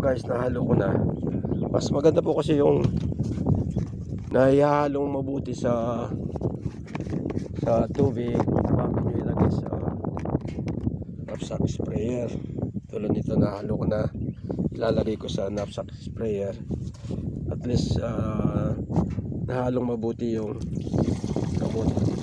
guys, nahalo ko na. Mas maganda po kasi yung nahihalong mabuti sa sa tubig bago nyo ilagay sa knapsack sprayer. Tulad nito nahalo ko na ilalagay ko sa knapsack sprayer. At least ah, nahalong mabuti yung gamot.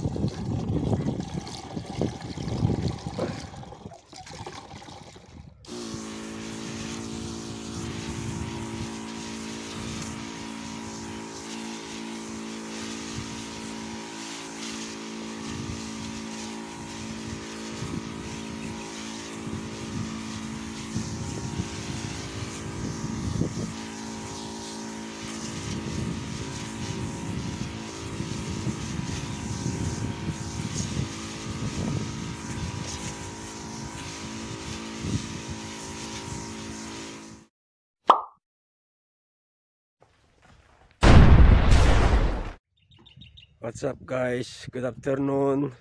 What's up guys? Good afternoon.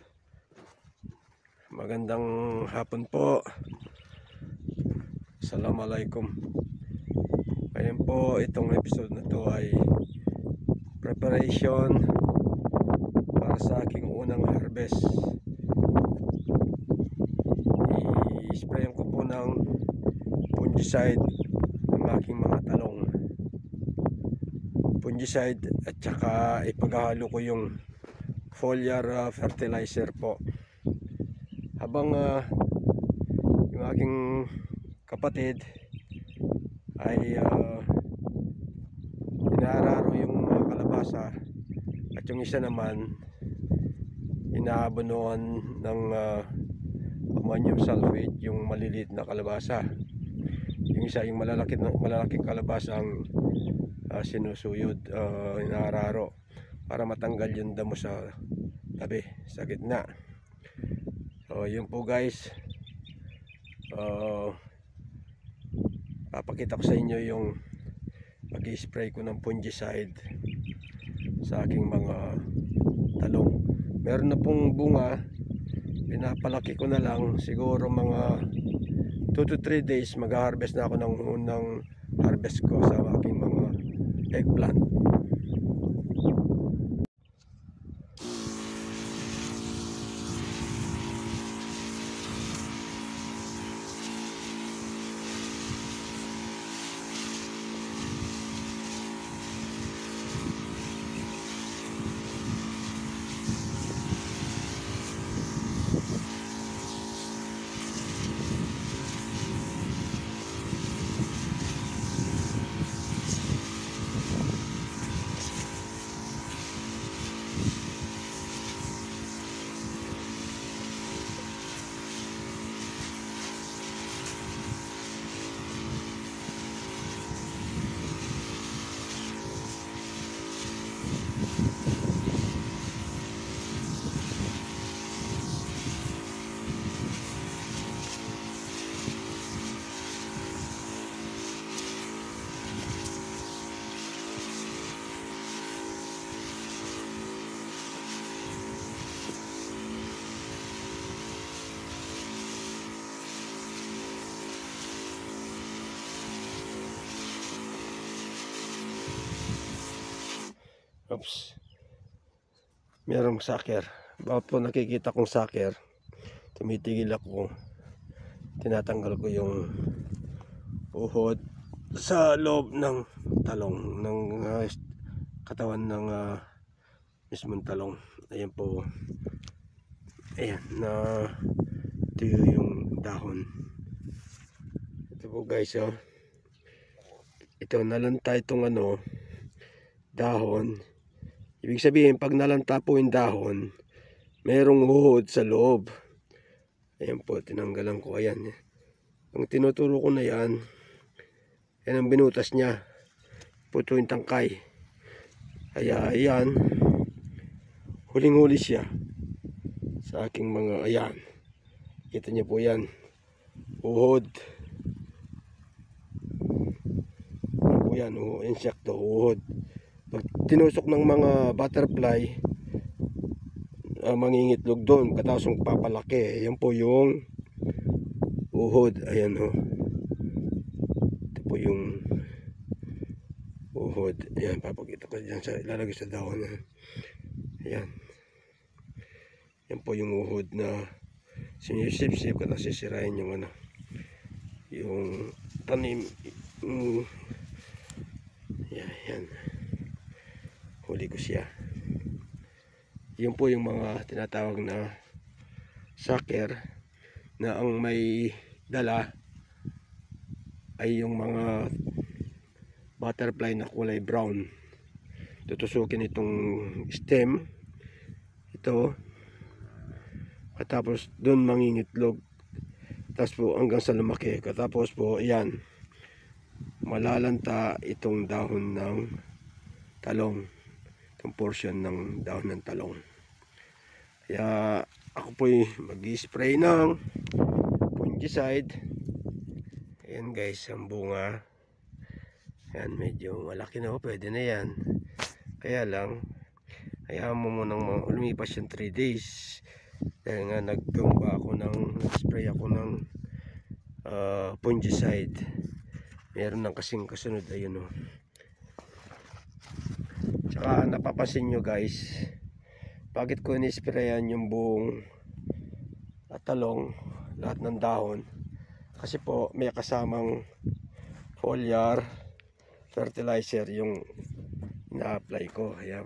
Magandang hapon po. Assalamualaikum. Ngayon po, itong episode na to ay preparation para sa aking unang harvest. I-sprayan ko po ng fungicide ng aking mga talong fungicide at saka ipaghahalo ko yung foliar uh, fertilizer po. Habang uh, yung aking kapatid ay uh, inaararo yung mga kalabasa at yung isa naman inaabonoan ng uh, ammonium sulfate yung maliliit na kalabasa. Yung isa yung malalaki malalaking kalabasa ang uh, sinusuyod uh, inaararo para matanggal yung damo sa tabi sa gitna. So yun po guys. Uh, papakita ko sa inyo yung pag spray ko ng fungicide sa aking mga talong. Meron na pong bunga pinapalaki ko na lang siguro mga 2 to 3 days mag-harvest na ako ng unang harvest ko sa aking mga Oops. Merong saker. Bawat po nakikita kong saker, tumitigil ako. Tinatanggal ko yung uhod sa loob ng talong, ng uh, katawan ng uh, mismong talong. Ayan po. Ayan, na ito yung dahon. Ito po guys, oh. Ito, nalanta itong ano, dahon. Ibig sabihin, pag nalanta po yung dahon, merong uhod sa loob. Ayan po, tinanggalan ko. Ayan. Ang tinuturo ko na yan, yan ang binutas niya. Puto yung tangkay. Kaya, ayan. Huling-huli siya. Sa aking mga, ayan. Kita niyo po yan. Uhod. Ano po yan, uh, insekto, uhod pag tinusok ng mga butterfly uh, mangingitlog doon katapos papalaki yan po yung uhod ayan ho ito po yung uhod. Ayan, papakita ko dyan sa ilalagay sa dahon. Ayan. Yan po yung uhod na sinisip-sip at nasisirain yung ano yung tanim yung, yan, yan huli ko siya yun po yung mga tinatawag na sucker na ang may dala ay yung mga butterfly na kulay brown tutusukin itong stem ito Katapos doon mangingitlog. Tapos po hanggang sa lumaki. Katapos po yan. Malalanta itong dahon ng talong. Itong portion ng dahon ng talong. Kaya ako po mag-spray ng fungicide. Ayan guys, ang bunga. Ayan, medyo malaki na po. Pwede na yan. Kaya lang, hayaan mo munang lumipas yung 3 days dahil nga nagtumba ako ng spray ako ng uh, fungicide meron ng kasing kasunod ayun o oh. Tsaka napapasin nyo guys bakit ko nisprayan yung buong at talong lahat ng dahon? Kasi po may kasamang foliar fertilizer yung na-apply ko. Ayan,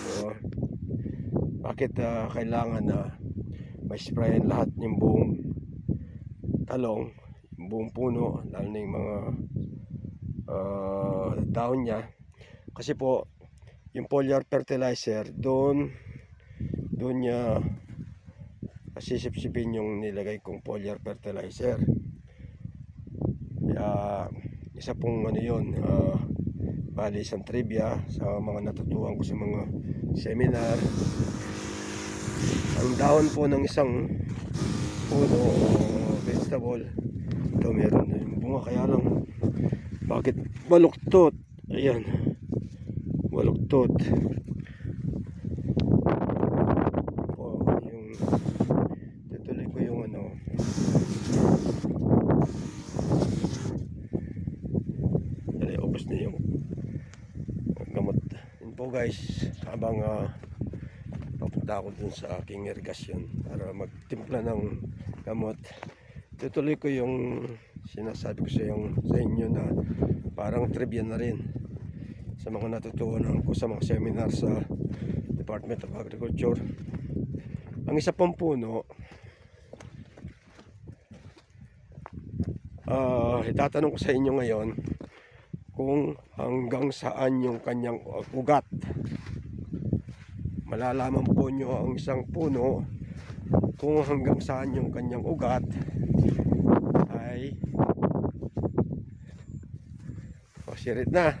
po. Bakit uh, kailangan na may sprayan lahat ng buong talong yung buong puno lalo na yung mga uh, dahon niya. Kasi po yung foliar fertilizer doon doon niya sisipsipin yung nilagay kong foliar fertilizer. Kaya isa pong ano yun uh, bali isang trivia sa mga natutuhan ko sa mga seminar. Ang dahon po ng isang puno o vegetable ito meron yung bunga. Kaya lang bakit? Baluktot. Ayan. Baluktot. Po yung tutuloy ko yung ano. Dali ubos na yung gamot. Po guys. Habang uh, papunta ako dun sa aking irigasyon para magtimpla ng gamot tutuloy ko yung sinasabi ko sa, yung, sa inyo na parang trivia na rin sa mga natutunan ko sa mga seminar sa Department of Agriculture. Ang isa pang puno uh, itatanong ko sa inyo ngayon kung hanggang saan yung kanyang ugat. Malalaman po nyo ang isang puno kung hanggang saan yung kanyang ugat ay masirit na.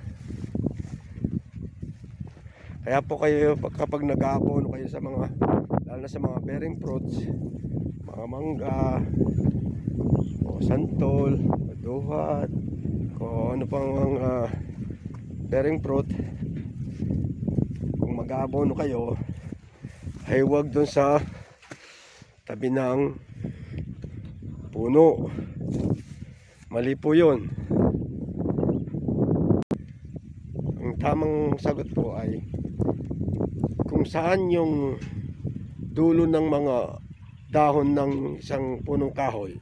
Kaya po kayo kapag nag-aabono kayo sa mga lalo na sa mga bearing fruits mga mangga o santol duhat o ano pang uh, bearing fruit mag-aabono kayo ay huwag dun sa tabi ng puno. Mali po yun ang tamang sagot po ay kung saan yung dulo ng mga dahon ng isang punong kahoy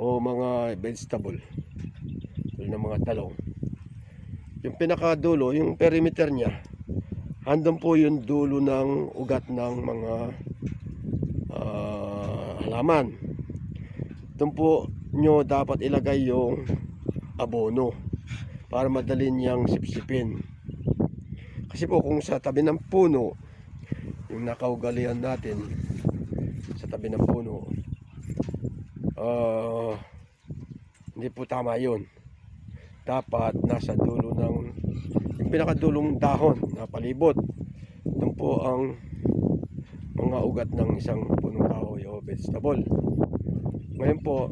o mga vegetable tulad ng mga talong. Yung pinakadulo yung perimeter niya andun po yung dulo ng ugat ng mga uh, halaman. Doon po nyo dapat ilagay yung abono para madali niyang sipsipin. Kasi po kung sa tabi ng puno yung nakaugalian natin sa tabi ng puno uh, hindi po tama yun. Dapat nasa dulo ng yung pinakadulong dahon na palibot. Ito po ang mga ugat ng isang punong kahoy o vegetable. Ngayon po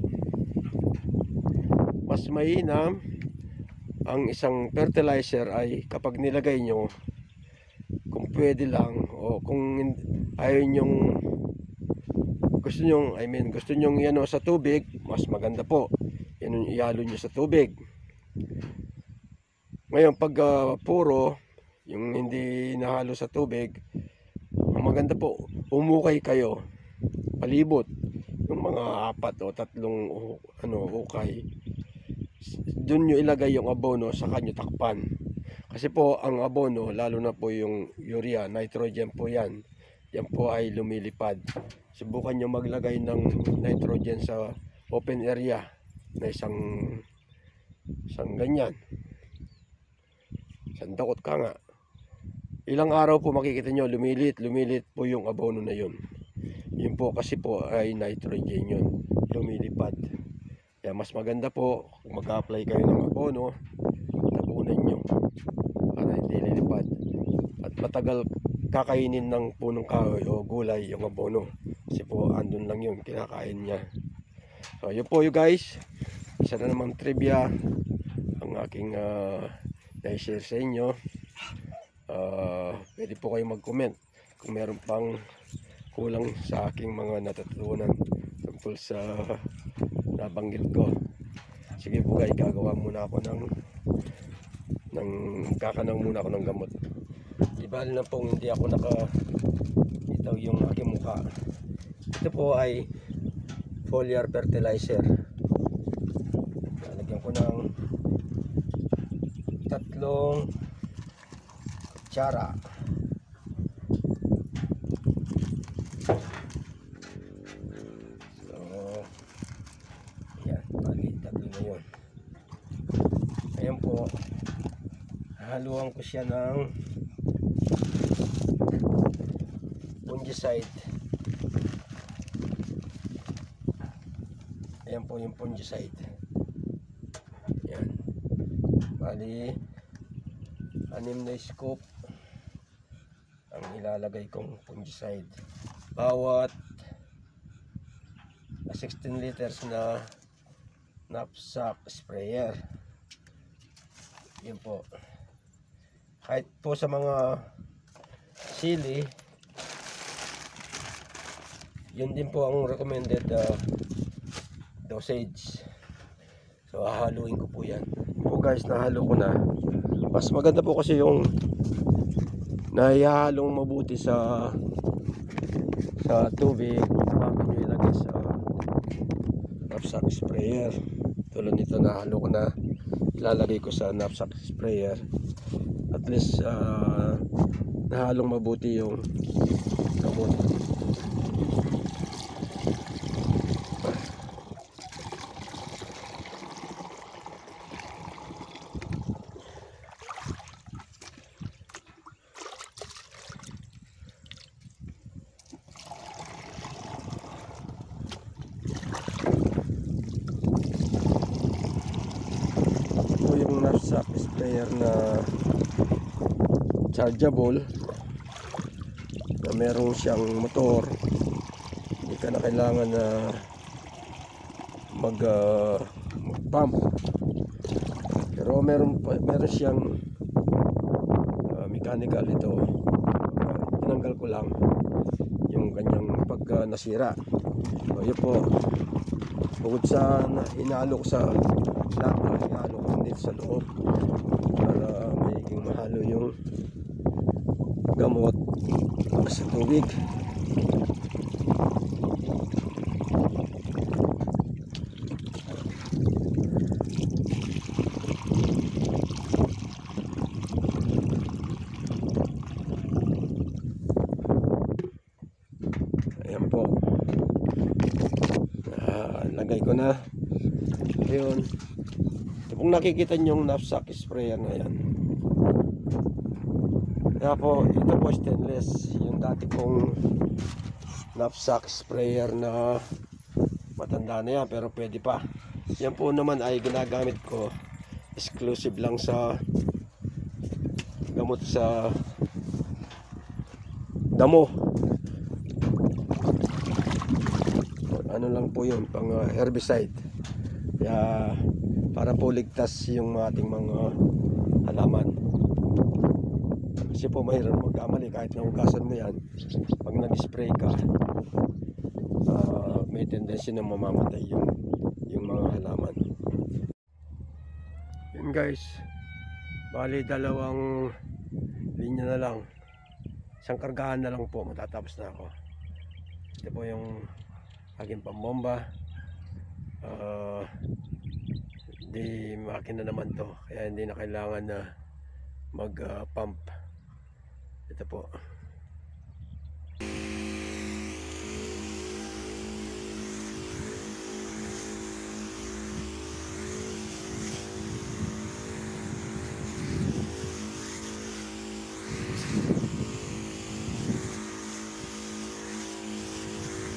mas mainam ang isang fertilizer ay kapag nilagay nyo kung pwede lang o kung ayaw nyong gusto nyong I mean gusto nyong yan sa tubig mas maganda po Yan yung ihalo nyo sa tubig. Ngayon, pag ah, puro, yung hindi nahalo sa tubig, ang maganda po, umukay kayo, palibot, yung mga apat o tatlong uh, ano, ukay, doon nyo ilagay yung abono sa kanyo takpan. Kasi po, ang abono, lalo na po yung urea, nitrogen po yan, yan po ay lumilipad. Subukan nyo maglagay ng nitrogen sa open area na isang isang ganyan. Sandakot ka nga. Ilang araw po makikita nyo, lumilit, lumilit po yung abono na yun. Yun po kasi po ay nitrogen yun, lumilipad. Kaya mas maganda po kung mag-apply kayo ng abono, tabunan nyo para hindi lilipad. At matagal kakainin ng punong kahoy o gulay yung abono. Kasi po andun lang yun, kinakain niya. So yun po you guys. Isa na namang trivia ang aking uh, na-share sa inyo. Ah, pwede po kayo mag-comment kung meron pang kulang sa aking mga natutunan tungkol sa nabanggit ko. Sige po guys, gagawa muna ako ng ng kakanaw muna ako ng gamot. Di bali na pong hindi ako naka itaw yung aking mukha. Ito po ay foliar fertilizer. Lalagyan ko ng tatlong kutsara. So, yan, bali, tatlo na yun. Ayan po, haluan ko siya ng fungicide. Ayan po yung fungicide. Yan. Bali, anim na scoop ang ilalagay kong fungicide. Bawat 16 liters na knapsack sprayer. Yun po. Kahit po sa mga sili, yun din po ang recommended uh, dosage. So, hahaluin ko po yan. Po guys, nahalo ko na. Mas maganda po kasi yung nahihalong mabuti sa sa tubig bago nyo ilagay sa knapsack sprayer. Tulad nito nahalo ko na ilalagay ko sa knapsack sprayer. At least uh, nahalong mabuti yung gamot. Knapsack sprayer na chargeable na meron siyang motor. Hindi ka na kailangan na mag ah, mag-pump. Pero meron meron siyang ah, mechanical ito. Tinanggal ko lang yung kanyang pagka nasira. So yun po. Bukod sa na- inalo ko sa lahat inalo ko din sa loob para magiging mahalo yung gamot sa tubig. Ayan po. Ah, lagay ko na. Ayun ito pong nakikita nyo yung knapsack sprayer na yan kaya po ito po stainless yung dati kong knapsack sprayer na matanda na yan pero pwede pa. Yan po naman ay ginagamit ko exclusive lang sa gamot sa damo. Ano lang po yun pang uh, herbicide. Kaya para po ligtas yung ating mga kasi po mahirap magkamali kahit nahugasan mo yan pag nag-spray ka ah, may tendency na mamamatay yung, yung mga halaman guys. Bali dalawang linya na lang. Isang kargahan na lang po matatapos na ako. Ito po yung aking pambomba. Ah, di makina naman to kaya hindi na kailangan na mag ah, pump. Ito po.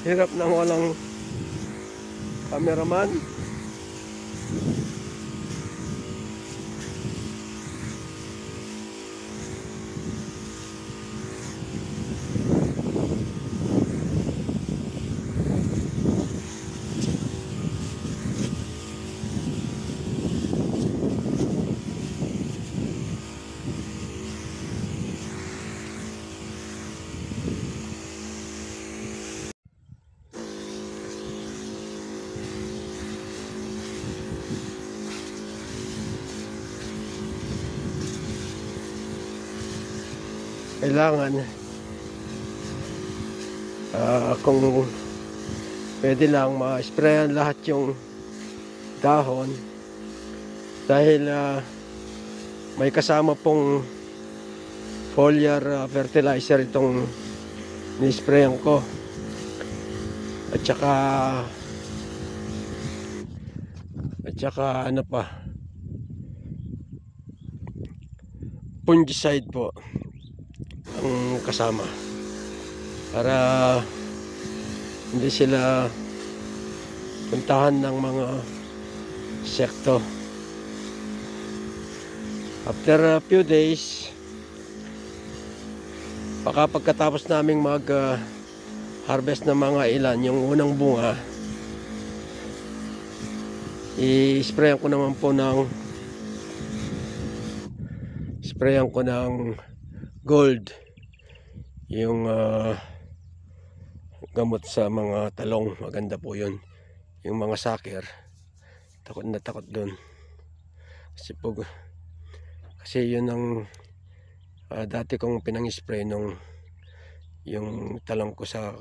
Hirap nang walang cameraman. Kailangan. Ah, kung pwede lang ma-sprayan lahat yung dahon. Dahil ah, may kasama pong foliar ah, fertilizer itong ni-sprayan ko. At saka at saka ano pa? Fungicide po ang kasama. Para hindi sila puntahan ng mga sekto. After a few days baka pagkatapos naming mag ah, harvest ng mga ilan yung unang bunga i-sprayan ko naman po ng sprayan ko ng gold yung ah, gamot sa mga talong maganda po yun. Yung mga saker takot na takot doon kasi po kasi yun ang ah, dati kong pinang-spray nung yung talong ko sa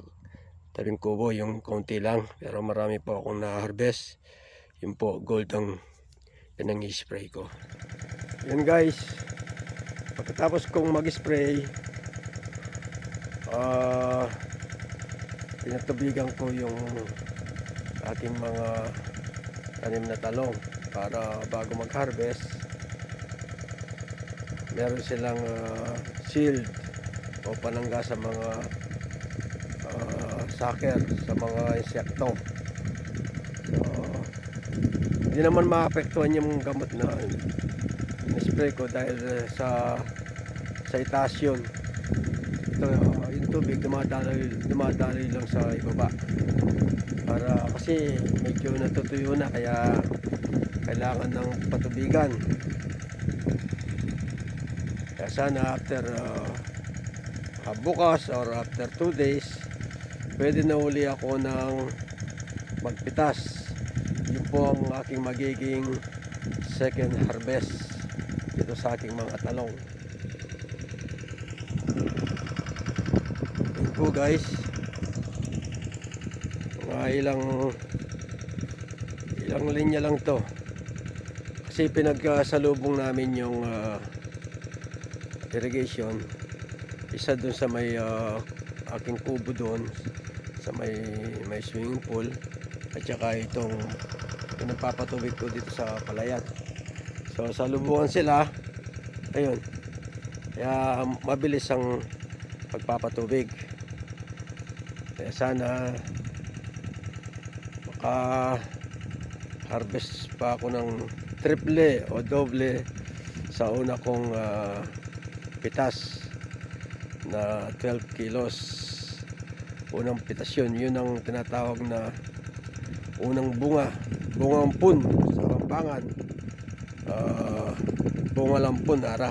tabing kubo yung kaunti lang. Pero marami po akong na-harvest. Yun po gold ang pinang-spray ko. Yun guys. Pagkatapos kong mag-spray ah pinatubigan ko yung ating mga tanim na talong para bago mag-harvest meron silang ah, shield o panangga sa mga ah, sucker sa mga insekto. So hindi naman maapektuhan yung gamot na spray ko dahil eh, sa sa itaas yun. Ito uh, tubig dumadaloy, dumadaloy lang sa ibaba. Para kasi medyo natutuyo na kaya kailangan ng patubigan. Kaya sana after uh, uh, bukas or after 2 days pwede na uli ako ng magpitas. Yun po ang aking magiging second harvest dito sa aking mga talong po guys. Mga ilang ilang linya lang to. Kasi pinagkasalubong namin yung ah, irrigation. Isa dun sa may ah, aking kubo doon sa may may swimming pool. At saka itong pinagpapatubig ko dito sa palayat. So salubungan sila. Ayun. Kaya mabilis ang pagpapatubig kaya sana maka harvest pa ako ng triple o doble sa una kong ah, pitas na 12 kilos. Unang pitas yun ang tinatawag na unang bunga. Bungang pun sa Pampangan Ah, bunga lampun ara.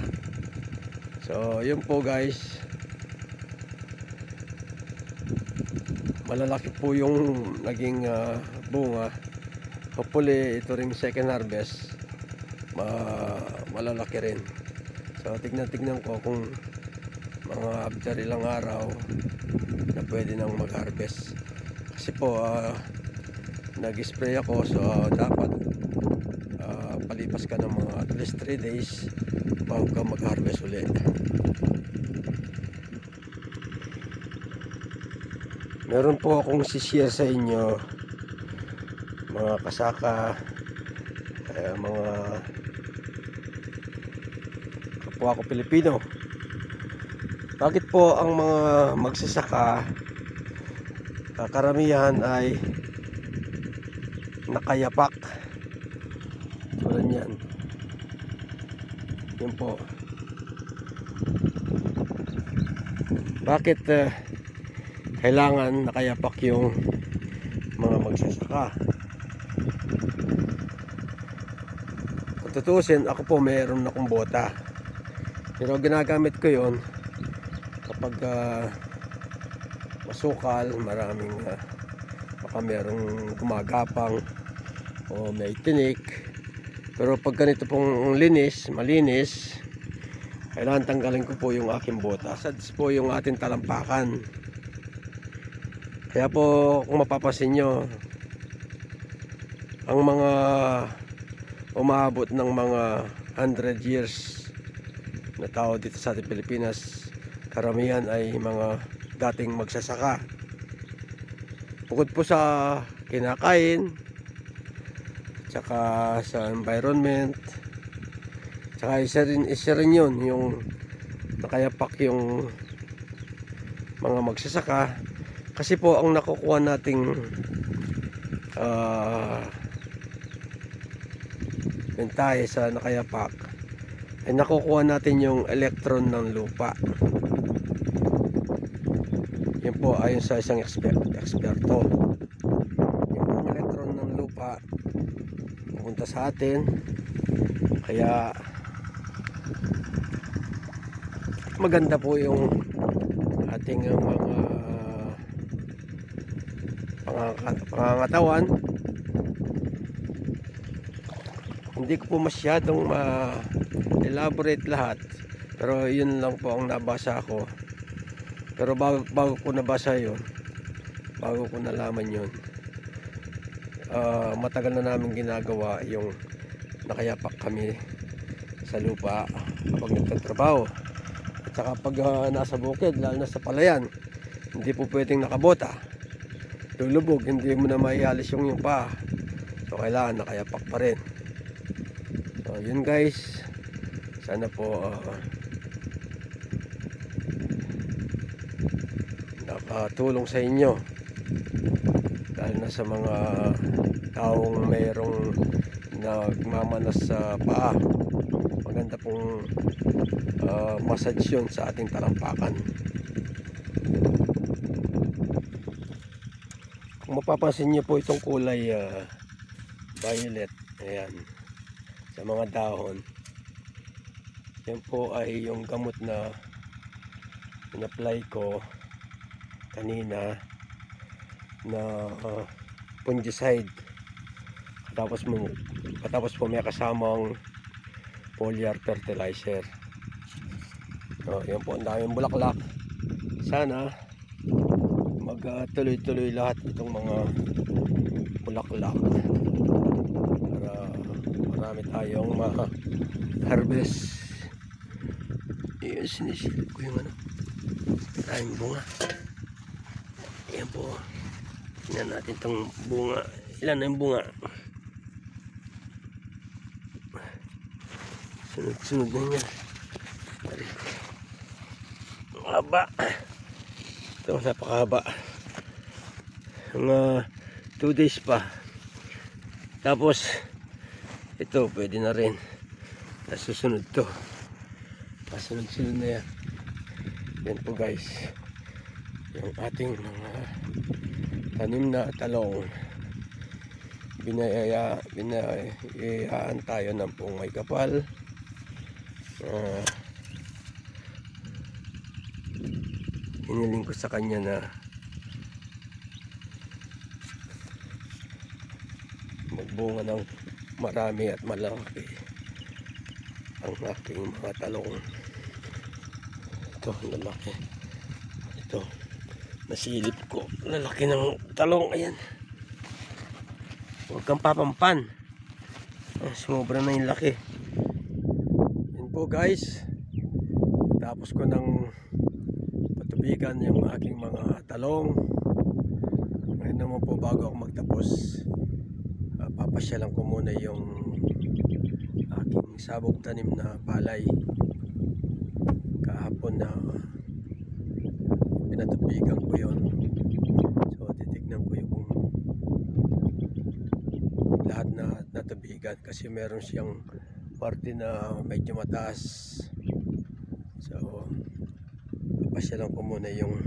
So yun po guys malalaki po yung naging ah, bunga hopefully ito ring second harvest ma- malalaki rin. So tignan-tignan ko kung mga after ilang araw na pwede nang mag-harvest. Kasi po ah, nag-spray ako so ah, dapat ah, palipas ka ng mga at least 3 days bago ka mag-harvest ulit. Meron po akong sishare sa inyo mga kasaka eh, mga kapwa ko Pilipino. Bakit po ang mga magsasaka ah, karamihan ay nakayapak? Tulad yan yun po. Bakit eh, kailangan nakayapak yung mga magsasaka. Kung tutusin ako po mayroon akong bota. Pero ginagamit ko yon kapag ah, masukal maraming ah, baka merong gumagapang o may tinik. Pero pag ganito pong linis malinis kailangan tanggalin ko po yung aking bota. Sads po yung ating talampakan kaya po kung mapapasin nyo ang mga umabot ng mga 100 years na tao dito sa ating Pilipinas karamihan ay mga dating magsasaka. Bukod po sa kinakain tsaka sa environment tsaka isa rin, isa rin yun yung nakayapak yung mga magsasaka kasi po ang nakukuha nating ah mentahe sa nakayapak ay nakukuha natin yung electron ng lupa. Yun po ayon sa isang exper eksperto. Yung electron ng lupa pupunta sa atin. Kaya maganda po yung ating uh, mga pangangatawan hindi ko po masyadong ma-elaborate lahat pero yun lang po ang nabasa ko. Pero bago, bago ko nabasa yun bago ko nalaman yun ah, matagal na namin ginagawa yung nakayapak kami sa lupa kapag nagtatrabaho. At saka pag ah, nasa bukid lalo na sa palayan hindi po pwedeng nakabota lulubog hindi mo na maialis yung yung pa so kailangan nakayapak pa rin. So yun guys. Sana po ah, nakatulong sa inyo. Dahil na sa mga taong mayroong nagmamanas sa paa. Maganda pong ah, massage yun sa ating talampakan kung mapapansin niyo po itong kulay ah, violet ayan sa mga dahon yan po ay yung gamot na in-apply ko kanina na ah, fungicide. Tapos mo tapos po may kasamang foliar fertilizer. Oh, yan po ang daming bulaklak. Sana magtuloy-tuloy lahat itong mga bulaklak para marami tayong ma-harvest. Yun sinisilip ko yung ano maraming bunga. Yan po. Tingnan natin itong bunga. Ilan na yung bunga? Sunod sunod na ang haba. Ito napakahaba mga 2 days pa. Tapos ito pwede na rin. Tapos susunod to. Kasunod sunod na yan. Yan po guys. Yung ating mga tanim na talong. Binayaya binayayaan tayo ng pong may kapal. Uh, hiniling ko sa kanya na magbunga ng marami at malaki ang aking mga talong. Ito, lalaki. Ito, nasilip ko. Lalaki ng talong. Ayan. Huwag kang papampan. Ah, sumobra na yung laki. Yan po guys. Tapos ko ng patubigan yung aking mga talong. Ngayon naman po bago ako magtapos, papasyalan ko muna yung aking sabog tanim na palay. Kahapon na pinatubigan ko yon So titignan ko yung lahat na natubigan kasi meron siyang parte na medyo mataas. So papasyalan ko muna yung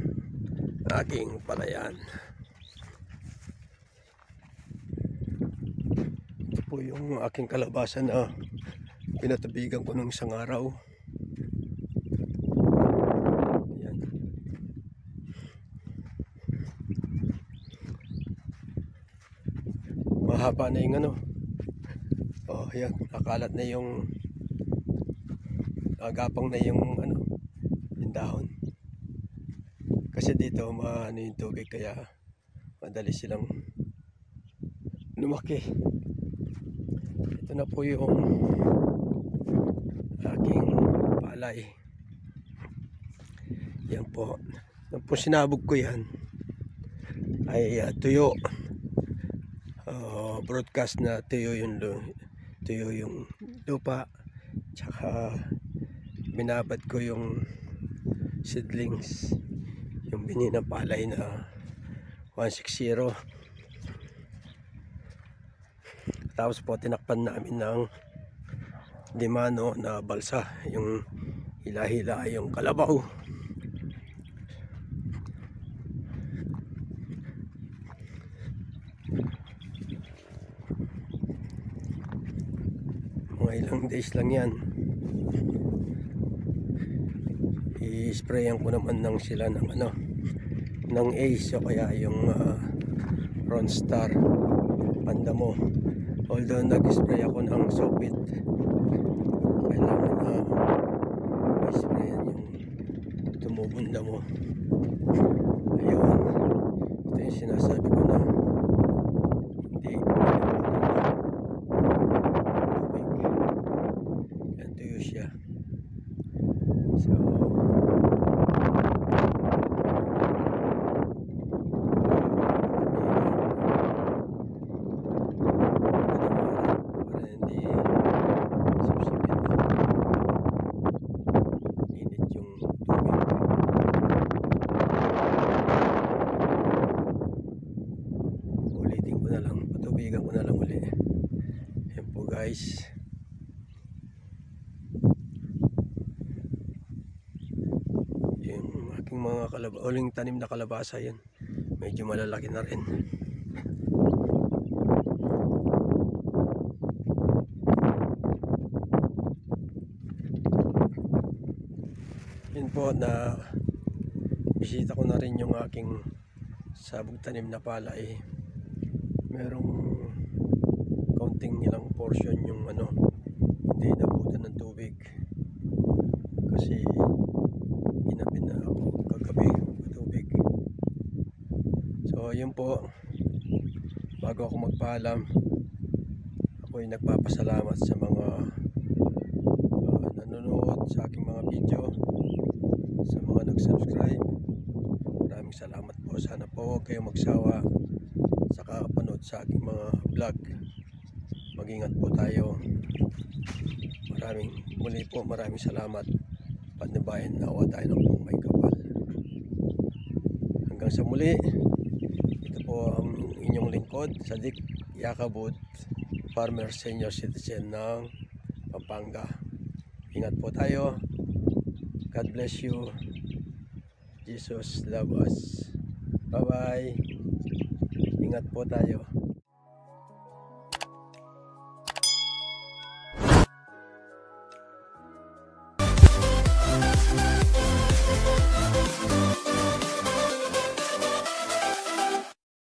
aking palayan. Ito po yung aking kalabasa na pinatubigan ko nung isang araw. Ayan. Mahaba na yung ano. Oh, ayan. Nakalat na yung agapang na yung ano, yung dahon. Kasi dito maano yung tubig kaya madali silang lumaki. Ito na po yung aking palay. Yan po. Nung po sinabog ko yan ay uh, tuyo. Uh, broadcast na tuyo yung tuyo yung lupa. Tsaka binabad ko yung seedlings yung bini ng palay na 160 tapos po tinakpan namin ng dimano na balsa yung hila-hila yung kalabaw. Mga ilang days lang yan. I-sprayan ko naman ng sila ng ano ng ace o kaya yung uh, Ron Star Pandamo although nag-spray ako ng sopit kailangan na uh, sprayan yung tumubunda mo ayun ito yung sinasabi ko na hindi tubig yan tuyo siya so para hindi sipsipin na init yung tubig ulitin ko na lang patubigan ko na lang uli yan po guys yung aking mga kalaba uling tanim na kalabasa yan. Medyo malalaki na rin. Yun po na bisita ko na rin yung aking sabog tanim na palay merong kaunting ilang portion yung ano hindi nabutan ng tubig kasi ginabi na ako kagabi tubig so yun po. Bago ako magpaalam ako ay nagpapasalamat sa mga uh, nanonood sa aking mga video sa mga nag-subscribe. Maraming salamat po. Sana po huwag kayong magsawa sa kakapanood sa aking mga vlog. Mag-ingat po tayo. Maraming muli po maraming salamat. Panibayan nawa tayo ng kung may kapal. Hanggang sa muli po ang inyong lingkod Sadik Yakabut Farmer Senior Citizen ng Pampanga. Ingat po tayo. God bless you. Jesus love us. Bye bye ingat po tayo